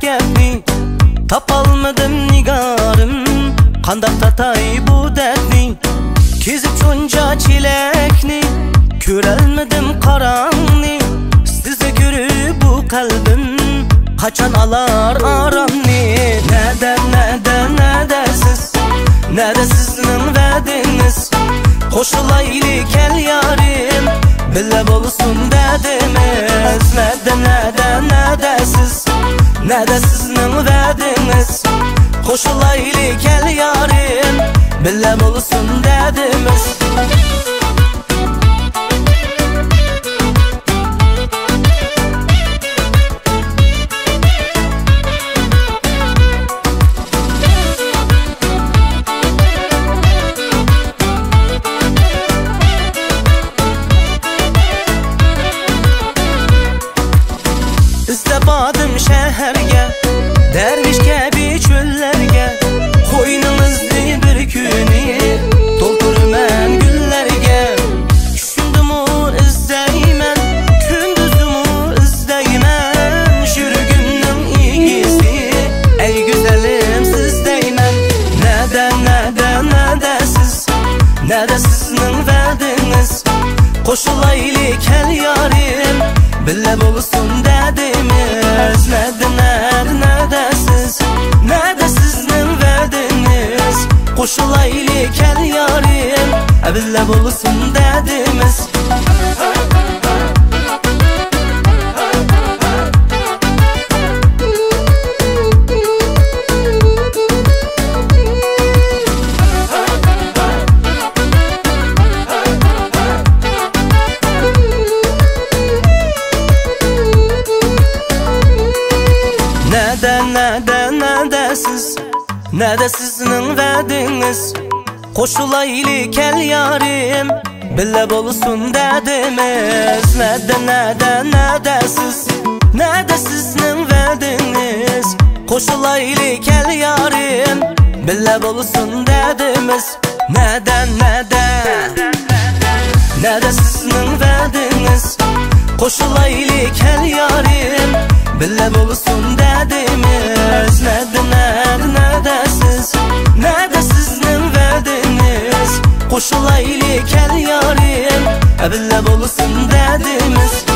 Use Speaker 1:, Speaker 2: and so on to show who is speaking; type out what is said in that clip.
Speaker 1: gapni Topolmadim nigorim Qandaq tatay bu dardni Kezib cho'nja chelakni Ko'rolmadim qorongni Sizni ko'rib bu qalbim Qachon alar oromni Nada nada nada siz? Nada sizning va'dingiz Qo'shilaylik kel dadimiz Nada nada nada siz Nə də sizin vədiniz? Xoşulaylı gəl yarim Billəm olsun dədimiz. Sizning va'dingiz qo'shilaylik hal yorim Billa bo'lsin dadimiz Nada nada nada siz Nada sizning va'dingiz Qo'shilaylik hal yorim Billa bo'lsin dadimiz Nada nada nada siz? Nada sizning va'dingiz Qo'shilaylik kel yorim Billa bo'lsin dadimiz Nada nada nada siz? Nada sizning va'dingiz Qo'shilaylik kel yorim Billa bo'lsin dadimiz Nada nada Nada sizning va'dingiz Qo'shilaylik kel yorim Billa bo'lsin dadimiz Nada nada nada siz Nada sizning va'dingiz Qo'shilaylik kel yorim Billa bo'lsin dadimiz